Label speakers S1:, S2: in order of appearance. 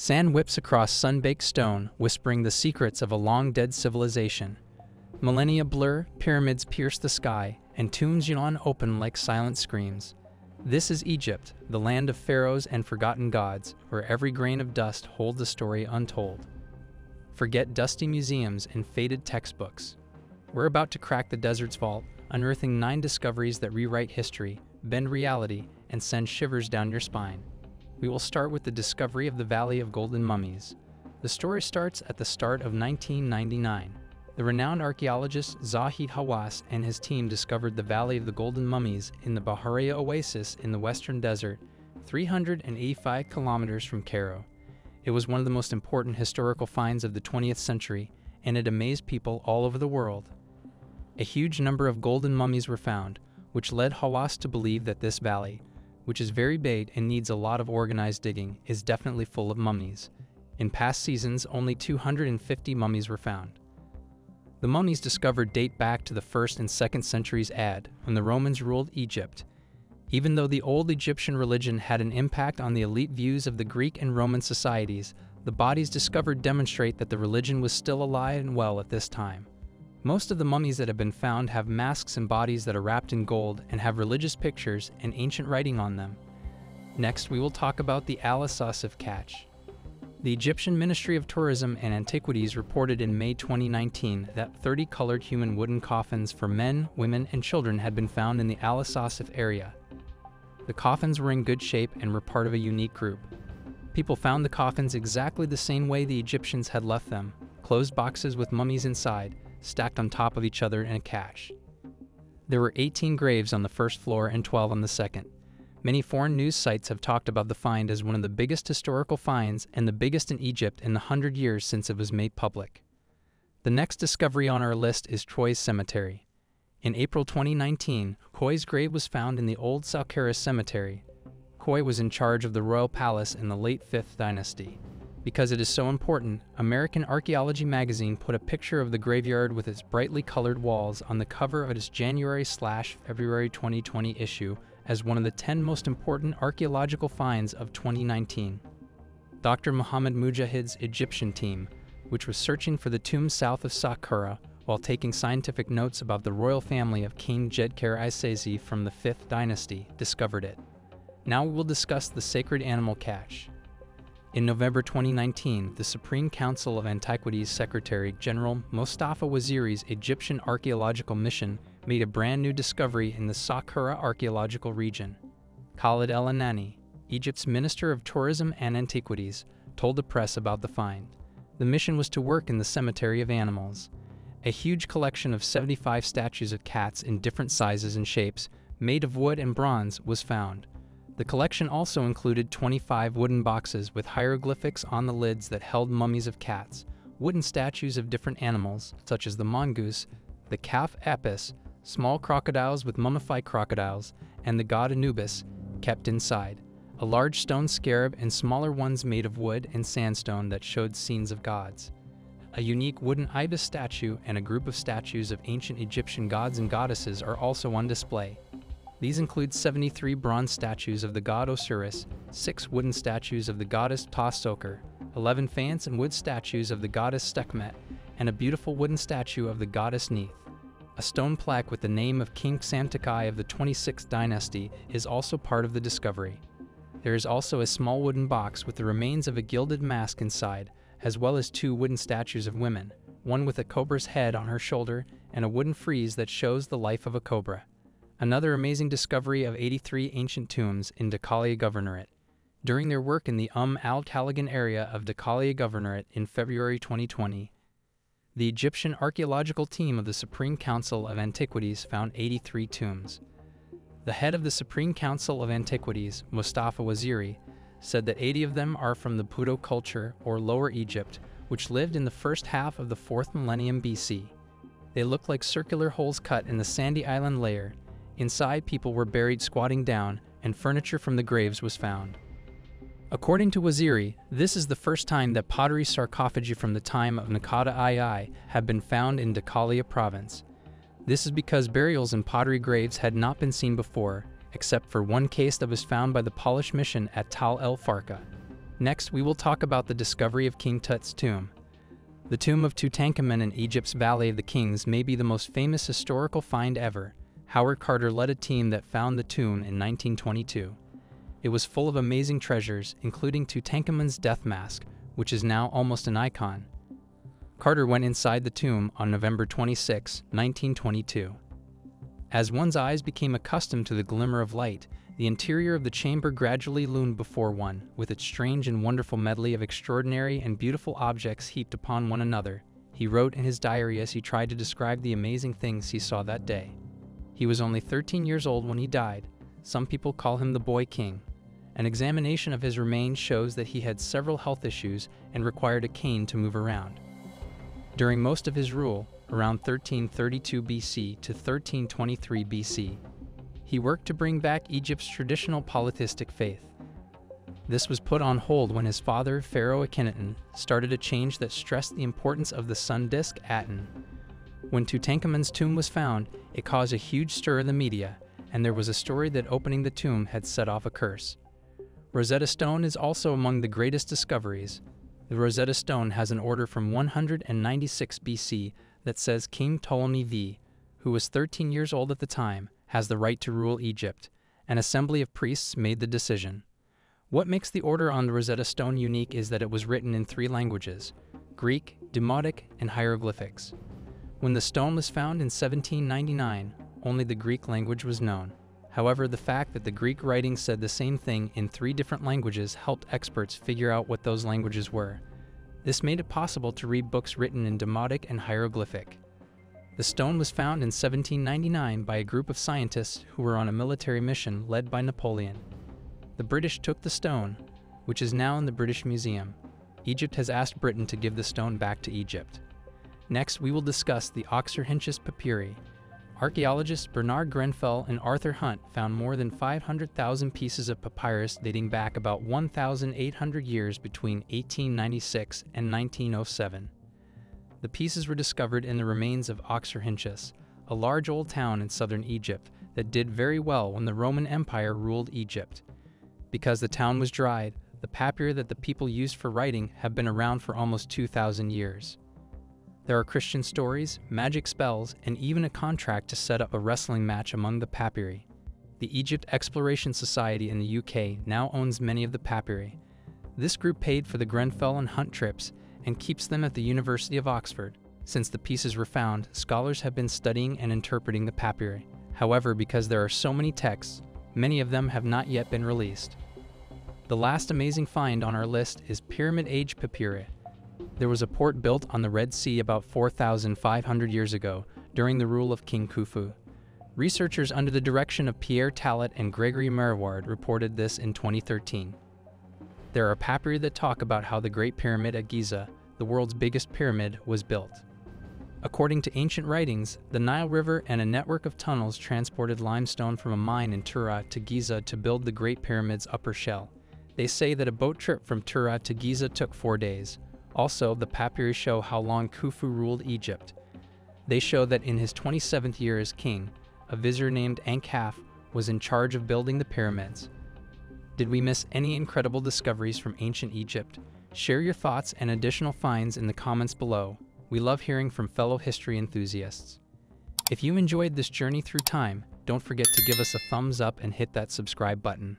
S1: Sand whips across sun-baked stone, whispering the secrets of a long-dead civilization. Millennia blur, pyramids pierce the sky, and tombs yawn open like silent screams. This is Egypt, the land of pharaohs and forgotten gods, where every grain of dust holds a story untold. Forget dusty museums and faded textbooks. We're about to crack the desert's vault, unearthing nine discoveries that rewrite history, bend reality, and send shivers down your spine. We will start with the discovery of the Valley of Golden Mummies. The story starts at the start of 1999. The renowned archaeologist Zahi Hawass and his team discovered the Valley of the Golden Mummies in the Bahariya Oasis in the Western Desert, 385 kilometers from Cairo. It was one of the most important historical finds of the 20th century, and it amazed people all over the world. A huge number of golden mummies were found, which led Hawass to believe that this valley, which is very big and needs a lot of organized digging, is definitely full of mummies. In past seasons, only 250 mummies were found. The mummies discovered date back to the 1st and 2nd centuries AD, when the Romans ruled Egypt. Even though the old Egyptian religion had an impact on the elite views of the Greek and Roman societies, the bodies discovered demonstrate that the religion was still alive and well at this time. Most of the mummies that have been found have masks and bodies that are wrapped in gold and have religious pictures and ancient writing on them. Next, we will talk about the Al Asasif Cache. The Egyptian Ministry of Tourism and Antiquities reported in May 2019 that 30 colored human wooden coffins for men, women, and children had been found in the Al Asasif area. The coffins were in good shape and were part of a unique group. People found the coffins exactly the same way the Egyptians had left them closed boxes with mummies inside, stacked on top of each other in a cache. There were 18 graves on the first floor and 12 on the second. Many foreign news sites have talked about the find as one of the biggest historical finds and the biggest in Egypt in the hundred years since it was made public. The next discovery on our list is Troyes Cemetery. In April 2019, Khoi's grave was found in the old Saqqara Cemetery. Khoi was in charge of the royal palace in the late 5th dynasty. Because it is so important, American Archaeology magazine put a picture of the graveyard with its brightly colored walls on the cover of its January slash February 2020 issue as one of the 10 most important archaeological finds of 2019. Dr. Muhammad Megahed's Egyptian team, which was searching for the tomb south of Saqqara while taking scientific notes about the royal family of King Djedkare Isesi from the 5th dynasty, discovered it. Now we will discuss the sacred animal cache. In November 2019, the Supreme Council of Antiquities Secretary General Mostafa Waziri's Egyptian archaeological mission made a brand new discovery in the Saqqara archaeological region. Khalid El Anani, Egypt's Minister of Tourism and Antiquities, told the press about the find. The mission was to work in the Cemetery of Animals. A huge collection of 75 statues of cats in different sizes and shapes, made of wood and bronze, was found. The collection also included 25 wooden boxes with hieroglyphics on the lids that held mummies of cats, wooden statues of different animals, such as the mongoose, the calf apis, small crocodiles with mummified crocodiles, and the god Anubis, kept inside, a large stone scarab and smaller ones made of wood and sandstone that showed scenes of gods. A unique wooden ibis statue and a group of statues of ancient Egyptian gods and goddesses are also on display. These include 73 bronze statues of the god Osiris, 6 wooden statues of the goddess Ta 11 faience and wood statues of the goddess Sekhmet, and a beautiful wooden statue of the goddess Neith. A stone plaque with the name of King Psamtik-I of the 26th dynasty is also part of the discovery. There is also a small wooden box with the remains of a gilded mask inside, as well as two wooden statues of women, one with a cobra's head on her shoulder and a wooden frieze that shows the life of a cobra another amazing discovery of 83 ancient tombs in Dakahlia Governorate. During their work in the Umm al Khaligan area of Dakahlia Governorate in February 2020, the Egyptian archaeological team of the Supreme Council of Antiquities found 83 tombs. The head of the Supreme Council of Antiquities, Mustafa Waziri, said that 80 of them are from the Buto culture or Lower Egypt, which lived in the first half of the 4th millennium BC. They look like circular holes cut in the sandy island layer Inside, people were buried squatting down, and furniture from the graves was found. According to Waziri, this is the first time that pottery sarcophagi from the time of Naqada II have been found in Dakahlia province. This is because burials in pottery graves had not been seen before, except for one case that was found by the Polish mission at Tal el Farka. Next, we will talk about the discovery of King Tut's tomb. The tomb of Tutankhamun in Egypt's Valley of the Kings may be the most famous historical find ever. Howard Carter led a team that found the tomb in 1922. It was full of amazing treasures, including Tutankhamun's death mask, which is now almost an icon. Carter went inside the tomb on November 26, 1922. As one's eyes became accustomed to the glimmer of light, the interior of the chamber gradually loomed before one, with its strange and wonderful medley of extraordinary and beautiful objects heaped upon one another. He wrote in his diary as he tried to describe the amazing things he saw that day. He was only 13 years old when he died. Some people call him the Boy King. An examination of his remains shows that he had several health issues and required a cane to move around. During most of his rule, around 1332 BC to 1323 BC, he worked to bring back Egypt's traditional polytheistic faith. This was put on hold when his father, Pharaoh Akhenaten, started a change that stressed the importance of the sun disk Aten. When Tutankhamun's tomb was found, it caused a huge stir in the media, and there was a story that opening the tomb had set off a curse. Rosetta Stone is also among the greatest discoveries. The Rosetta Stone has an order from 196 BC that says King Ptolemy V, who was 13 years old at the time, has the right to rule Egypt. An assembly of priests made the decision. What makes the order on the Rosetta Stone unique is that it was written in three languages Greek, Demotic, and hieroglyphics. When the stone was found in 1799, only the Greek language was known. However, the fact that the Greek writing said the same thing in three different languages helped experts figure out what those languages were. This made it possible to read books written in Demotic and hieroglyphic. The stone was found in 1799 by a group of scientists who were on a military mission led by Napoleon. The British took the stone, which is now in the British Museum. Egypt has asked Britain to give the stone back to Egypt. Next, we will discuss the Oxyrhynchus papyri. Archaeologists Bernard Grenfell and Arthur Hunt found more than 500,000 pieces of papyrus dating back about 1,800 years between 1896 and 1907. The pieces were discovered in the remains of Oxyrhynchus, a large old town in southern Egypt that did very well when the Roman Empire ruled Egypt. Because the town was dried, the papyri that the people used for writing have been around for almost 2,000 years. There are Christian stories, magic spells, and even a contract to set up a wrestling match among the papyri. The Egypt Exploration Society in the UK now owns many of the papyri. This group paid for the Grenfell and Hunt trips and keeps them at the University of Oxford. Since the pieces were found, scholars have been studying and interpreting the papyri. However, because there are so many texts, many of them have not yet been released. The last amazing find on our list is Pyramid Age Papyri. There was a port built on the Red Sea about 4,500 years ago during the rule of King Khufu. Researchers under the direction of Pierre Tallet and Gregory Marouard reported this in 2013. There are papyri that talk about how the Great Pyramid at Giza the world's biggest pyramid, was built. According to ancient writings, the Nile River and a network of tunnels transported limestone from a mine in Tura to Giza to build the Great Pyramid's upper shell. They say that a boat trip from Tura to Giza took four days. Also, the papyri show how long Khufu ruled Egypt. They show that in his 27th year as king, a vizier named Ankh-Haf was in charge of building the pyramids. Did we miss any incredible discoveries from ancient Egypt? Share your thoughts and additional finds in the comments below. We love hearing from fellow history enthusiasts. If you enjoyed this journey through time, don't forget to give us a thumbs up and hit that subscribe button.